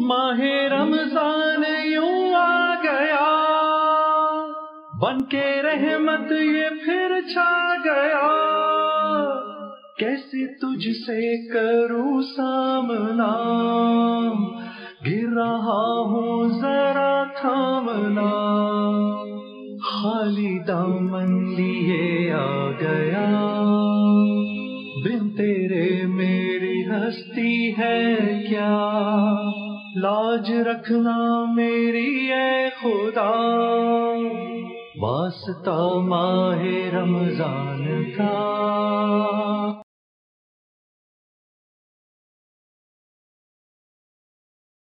माहे रमज़ान यूँ आ गया। बन के रहमत ये फिर छा गया। कैसे तुझसे करूँ सामना? गिर रहा हूँ जरा थामना। खाली दामन लिए आ गया। बिन तेरे मेरी हस्ती है क्या? लाज रखना मेरी है खुदा। वास्ता माहे रमज़ान का।